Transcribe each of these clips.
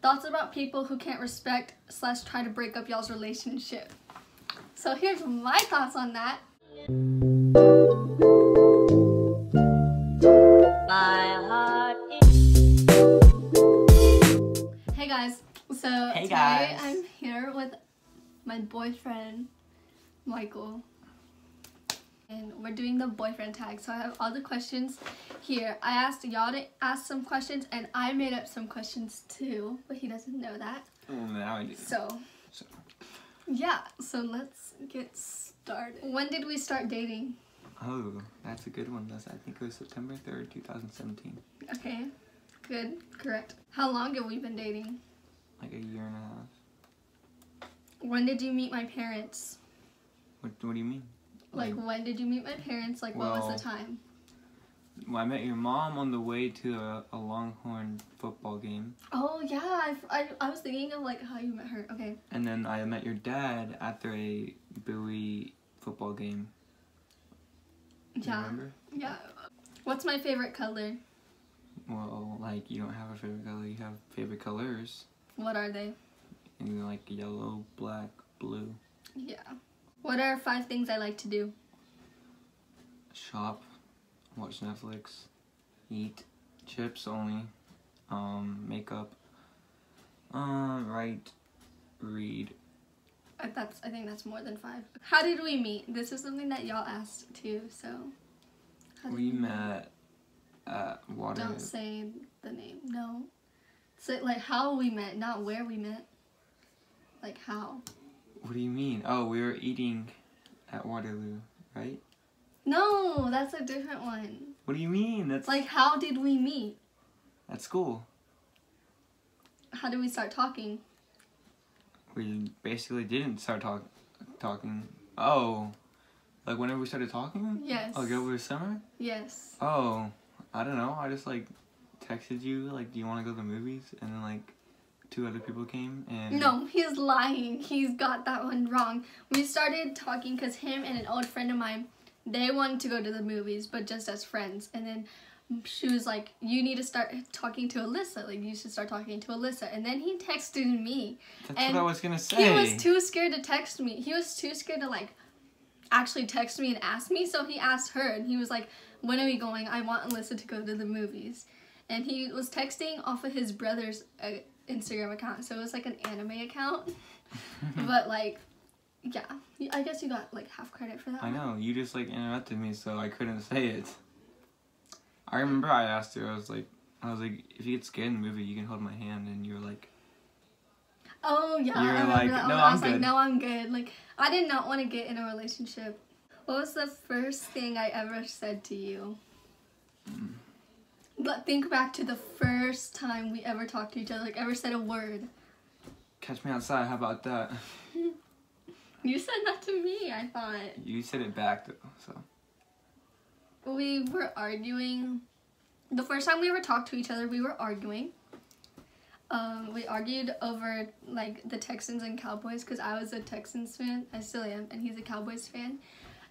Thoughts about people who can't respect slash try to break up y'all's relationship. So here's my thoughts on that. My heart is Hey guys, so Hey today guys. I'm here with my boyfriend, Michael. And we're doing the boyfriend tag. So I have all the questions here. I asked y'all to ask some questions and I made up some questions too, but he doesn't know that. Now I do. So, So- yeah, so let's get started. When did we start dating? Oh, that's a good one. That's I think it was September third, two thousand seventeen. Okay, good, correct. How long have we been dating? Like a year and a half. When did you meet my parents? What What do you mean? Like, when did you meet my parents? Like, what was the time? Well, I met your mom on the way to a, a Longhorn football game, Oh, yeah, I, I, I was thinking of, like, how you met her. Okay. and then I met your dad after a Bowie football game. Do you Yeah, remember? yeah. What's my favorite color? Well, like you don't have a favorite color. You have favorite colors. What are they? And like yellow, black, blue. Yeah. What are five things I like to do? Shop, watch Netflix, eat, chips only, um, makeup, um, write, read. I, that's, I think that's more than five. How did we meet? This is something that y'all asked too, so. how We met at Water. Don't say the name. No. Say, like, how we met, not where we met. Like, how. What do you mean? Oh, we were eating at Waterloo, right? No, that's a different one. What do you mean? That's Like, how did we meet? at school. How did we start talking? We basically didn't start talk talking. Oh, like whenever we started talking. Yes. Like over the summer. Yes. Oh, I don't know. I just like texted you like, do you want to go to the movies? And then like two other people came and No, he's lying. He's got that one wrong. We started talking because him and an old friend of mine, they wanted to go to the movies, but just as friends. And then she was like, "You need to start talking to Alyssa. Like, you should start talking to Alyssa." And then he texted me. That's and what I was gonna say. He was too scared to text me. He was too scared to like actually text me and ask me. So he asked her, and he was like, "When are we going? I want Alyssa to go to the movies." And he was texting off of his brother's uh, Instagram account, so it was like an anime account. but like, yeah, I guess you got like half credit for that. I know. You just like interrupted me, so I couldn't say it. I remember I asked you. I was like, I was like, if you get scared in the movie, you can hold my hand, and you were like, Oh yeah, You I were like, "No. I I'm was like, good." no, I'm good. Like, I did not want to get in a relationship. What was the first thing I ever said to you? Mm. But think back to the first time we ever talked to each other, like ever said a word. "Catch me outside." How about that? You said that to me, I thought. You said it back though, so We were arguing. The first time we ever talked to each other, we were arguing. Um, we argued over like the Texans and Cowboys because I was a Texans fan. I still am, and he's a Cowboys fan.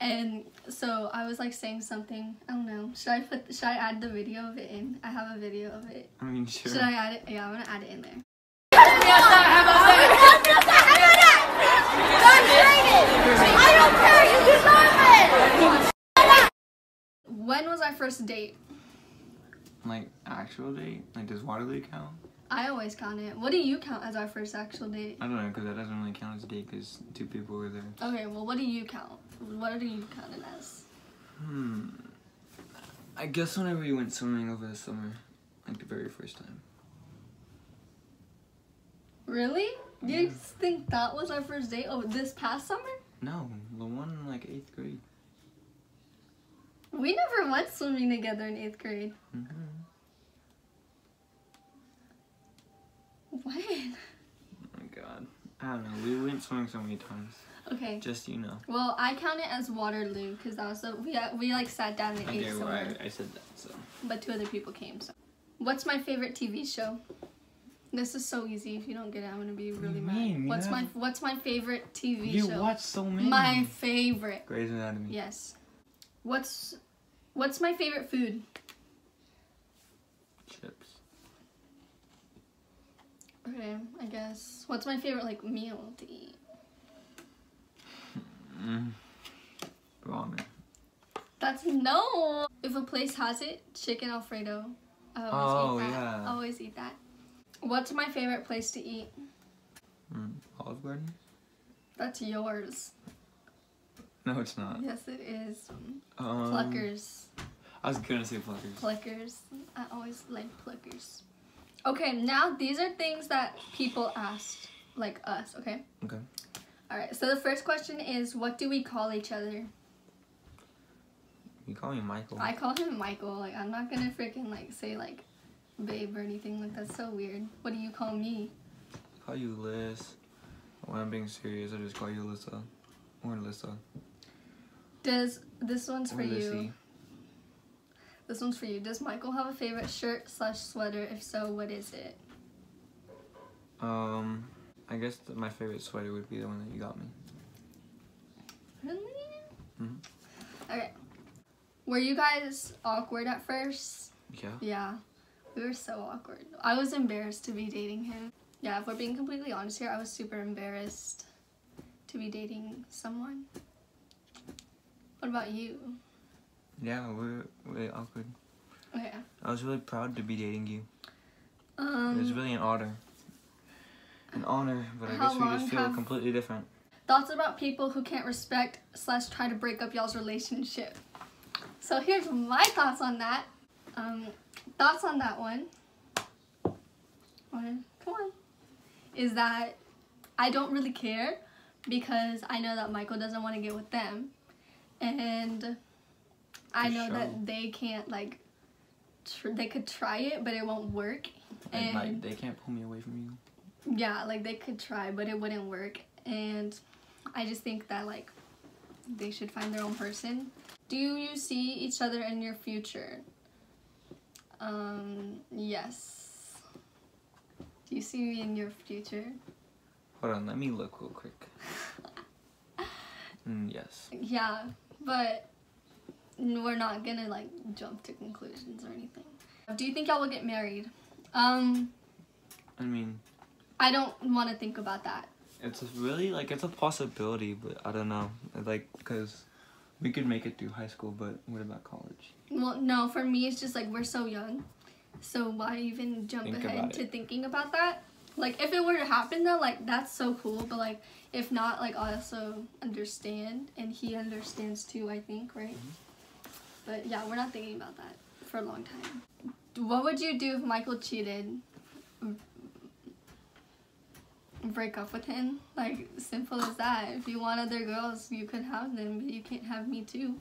And so I was like saying something. I don't know. Should I put? Should I add the video of it in? I have a video of it. I mean, sure. Should I add it? Yeah, I'm gonna add it in there. When was our first date? Like actual date? Like does Waterloo count? I always count it. What do you count as our first actual date? I don't know because that doesn't really count as a date because two people were there. Okay, well, what do you count? What do you count it as? Hmm. I guess whenever we went swimming over the summer, like the very first time. Really? Do you think that was our first date? Oh, this past summer? No, the one in like eighth grade. We never went swimming together in eighth grade. hmm When? Oh my god. I don't know. We went swimming so many times. Okay. Just so you know. Well, I count it as Waterloo because that was the we uh, we like sat down and ate Okay, well, somewhere, I, I said that, so. but two other people came. So, what's my favorite TV show? This is so easy. If you don't get it, I'm gonna be really you mad. mean? You What's my What's my favorite TV You show? watch so many. My favorite. Grey's Anatomy. Yes. What's What's my favorite food? Chips. Okay. Okay, I guess. What's my favorite like meal to eat? Mm. Ramen. That's no. If a place has it, chicken alfredo. I always Oh, eat that. yeah. I always eat that. What's my favorite place to eat? Mm. Olive Garden? That's yours. No, it's not. Yes, it is. Um, Pluckers. I was gonna say Pluckers. Pluckers. I always like pluckers. Okay, now these are things that people asked, like us, okay? Okay. Alright, so the first question is what do we call each other? You call me Michael. I call him Michael. Like, I'm not gonna freaking, like, say, like, babe or anything. Like, that's so weird. What do you call me? call you Liz. When I'm being serious, I just call you Alyssa. Or Alyssa. Does, this one's for or you. This one's for you. Does Michael have a favorite shirt slash sweater? If so, what is it? Um, I guess that my favorite sweater would be the one that you got me. Really? Mhm. Okay. Were you guys awkward at first? Yeah. Yeah. We were so awkward. I was embarrassed to be dating him. Yeah, if we're being completely honest here, I was super embarrassed to be dating someone. What about you? Yeah, we're really awkward. Okay. I was really proud to be dating you. Um, It was Um, really an honor. An honor, but I How guess we just feel completely different. thoughts about people who can't respect slash try to break up y'all's relationship. So here's my thoughts on that. Um, thoughts on that one. One, come on. Is that I don't really care because I know that Michael doesn't want to get with them, and I know sure. that they can't like. Tr- they could try it, but it won't work. And like they can't pull me away from you. Yeah, like they could try, but it wouldn't work. And I just think that like they should find their own person. Do you see each other in your future? Um, yes. Do you see me in your future? Hold on, let me look real quick. Mm, yes. Yeah, but we're not gonna like jump to conclusions or anything. Do you think y'all will get married? Um, I mean, I don't want to think about that. it's really like it's a possibility, but I don't know. Like, cause we could make it through high school, but what about college? Well, no, for me, it's just like we're so young. So why even jump Think ahead to thinking about that? Like, if it were to happen, though, like, that's so cool. But, like, if not, like, I also understand. And he understands too, I think, right? Mm-hmm. But yeah, we're not thinking about that for a long time. What would you do if Michael cheated? Break up with him? Like, simple as that. If you want other girls, you could have them, but you can't have me too.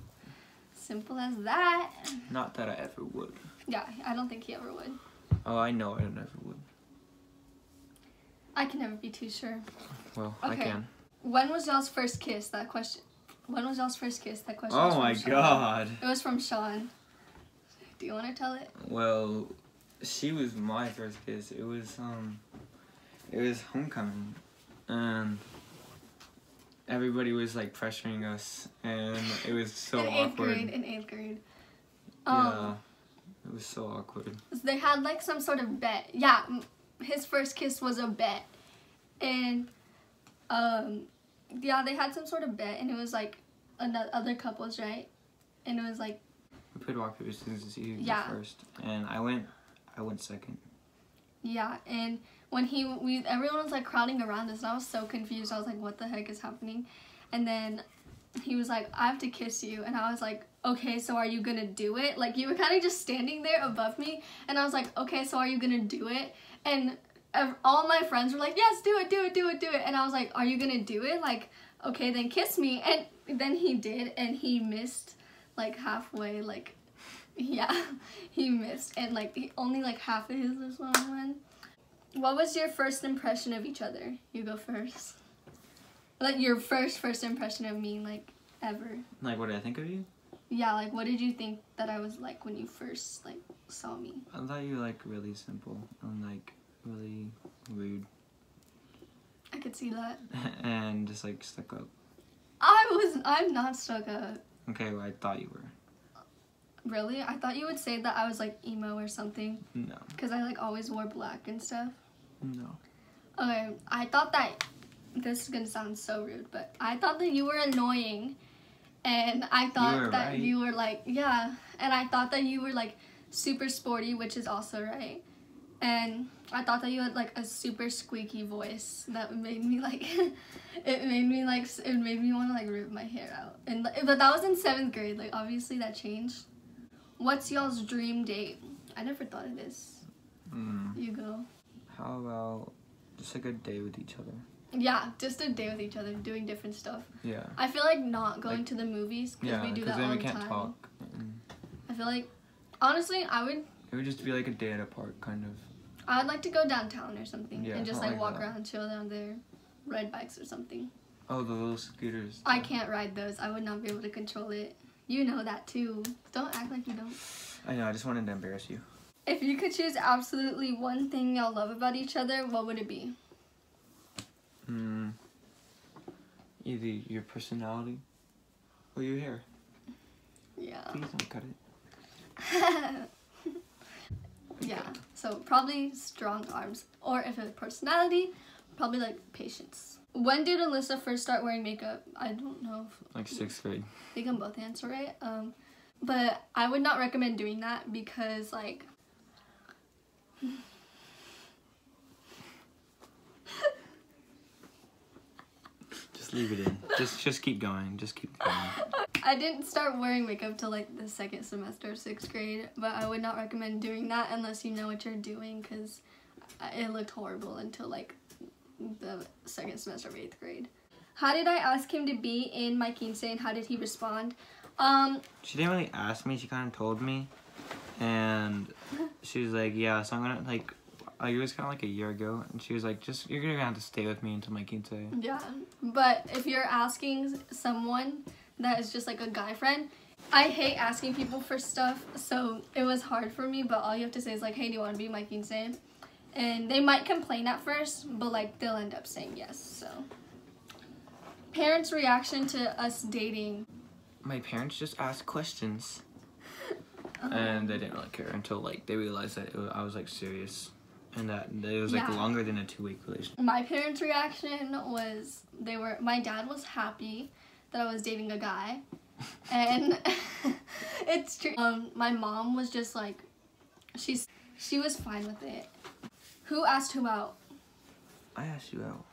Simple as that. Not that I ever would. Yeah, I don't think he ever would. Oh, I know I never would. I can never be too sure. Well, I Okay. can. When was y'all's first kiss? That question. When was y'all's first kiss? That question. Oh my Sean. god. It was from Sean. Do you want to tell it? Well, she was my first kiss. It was um, it was homecoming, and everybody was like pressuring us, and it was so in eighth awkward. grade. In eighth grade. yeah, Um, it was so awkward. they had like some sort of bet. Yeah, his first kiss was a bet, and um, yeah, they had some sort of bet, and it was like another other couples, right? And it was like We played rock paper scissors to see who Yeah. first, and I went, I went second. Yeah, and when he we everyone was like crowding around us, and I was so confused. I was like, "What the heck is happening?" And then he was like, "I have to kiss you," and I was like, "Okay, so are you gonna do it?" Like you were kind of just standing there above me, and I was like, "Okay, so are you gonna do it?" And all my friends were like, "Yes, do it, do it, do it, do it," and I was like, "Are you gonna do it?" Like, okay, then kiss me, and then he did, and he missed like halfway, like yeah, he missed, and like only like half of his was one. What was your first impression of each other? You go first. Like your first first impression of me, like ever. Like, what did I think of you? Yeah, like what did you think that I was like when you first like saw me? I thought you were like really simple and like really rude, I could see that. and just like stuck up. I was I'm not stuck up. Okay, well, I thought you were. Really? I thought you would say that I was like emo or something No, because I like always wore black and stuff. no. Okay, I thought that this is gonna sound so rude, but I thought that you were annoying, and I thought were that right. you were like yeah, and I thought that you were like super sporty, which is also right, and I thought that you had like a super squeaky voice that made me like, it made me like it made me want to like rip my hair out, and but that was in seventh grade. Like obviously that changed. What's y'all's dream date? I never thought of this. Mm, You go. how about just like a day with each other? Yeah, just a day with each other, doing different stuff. Yeah. I feel like not going Like- to the movies because Yeah, we do that then all we the can't time. talk. Mm. I feel like, honestly, I would, It would just be like a day at a park, kind of. I would like to go downtown or something Yeah, and just like like walk that. around, chill down there, ride bikes or something. Oh, the little scooters. I can't ride those. I would not be able to control it. You know that too. Don't act like you don't. I know. I just wanted to embarrass you. If you could choose absolutely one thing y'all love about each other, what would it be? Hmm. Either your personality or your hair. Yeah. Please don't cut it. yeah. So probably strong arms, or if it's personality, probably like patience. When did Alyssa first start wearing makeup? I don't know. If, Like sixth grade. they can both answer it. Um, but I would not recommend doing that because like. Just leave it in. just just keep going. Just keep going. I didn't start wearing makeup till like the second semester of sixth grade, but I would not recommend doing that unless you know what you're doing because it looked horrible until like the second semester of eighth grade. How did I ask him to be in my quince and how did he respond? Um, She didn't really ask me. She kind of told me, and she was like, "Yeah, so I'm gonna like." Like it was kind of like a year ago, and she was like, "Just you're gonna have to stay with me until my quince." yeah, but if you're asking someone that is just like a guy friend, I hate asking people for stuff, so it was hard for me. But all you have to say is like, "Hey, do you want to be my quince?" And they might complain at first, but like they'll end up saying yes. So, parents' reaction to us dating. My parents just asked questions, and they didn't really care until like they realized that it was, I was like serious, and that it was like Yeah. longer than a two week relationship. My parents' reaction was they were. My dad was happy that I was dating a guy, and it's true. Um, my mom was just like, she's she was fine with it. Who asked who out? I asked you out.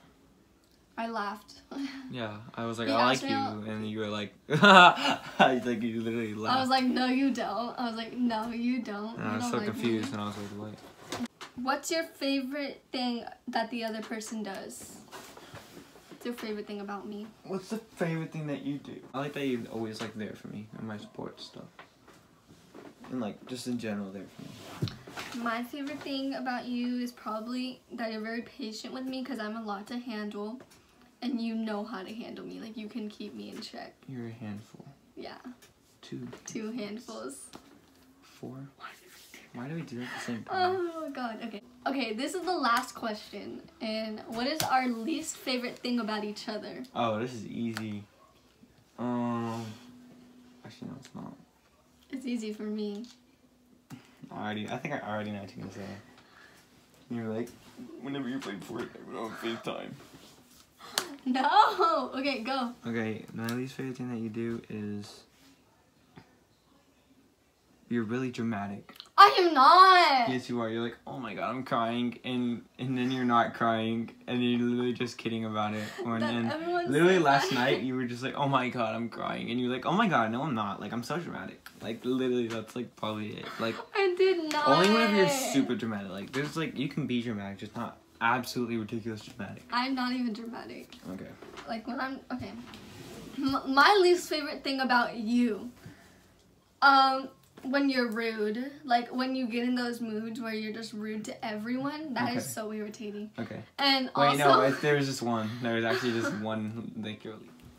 I laughed. Yeah, I was like, You I like you, out? and you were like, like you literally laughed. I was like, no, you don't. I was like, no, you don't. and I was don't so like me." confused, and I was like, what? What's your favorite thing that the other person does? What's your favorite thing about me? What's the favorite thing that you do? I like that you're always like there for me and my sports stuff, and like just in general there for me. My favorite thing about you is probably that you're very patient with me because I'm a lot to handle, and you know how to handle me. Like you can keep me in check. You're a handful. Yeah, Two, two handfuls. four. Why do we do it at the same time? Oh god. Okay. Okay. This is the last question. And what is our least favorite thing about each other? Oh, this is easy. Um, actually no, it's not. It's easy for me. I already, I think I already know what you're gonna say. You're like, whenever you play Fortnite, we're on FaceTime. No. Okay. Go. Okay, my least favorite thing that you do is you're really dramatic. I am not. Yes, you are. You're like, oh my god, I'm crying, and and then you're not crying, and you're literally just kidding about it. Or, and literally last that. night you were just like, oh my god, I'm crying, and you're like, oh my god, no, I'm not. Like I'm so dramatic. Like literally, that's like probably it. Like I did not. only whenever you're super dramatic. Like there's like you can be dramatic, just not absolutely ridiculous dramatic. I'm not even dramatic. Okay. Like when I'm okay. M- my least favorite thing about you, um, when you're rude, like when you get in those moods where you're just rude to everyone, that is Okay. so irritating. Okay. And Wait, also, no, it, there was just one. There was actually just one. Like you're.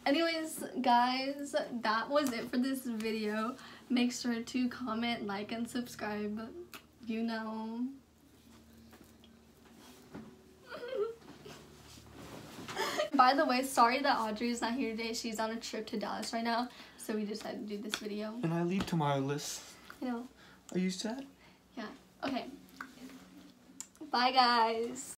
anyways, guys, that was it for this video. Make sure to comment, like, and subscribe. You know. By the way, sorry that Audrey is not here today. She's on a trip to Dallas right now, so we decided to do this video. And I leave tomorrow, Liz. You know. Are you sad? Yeah. Okay. Bye, guys.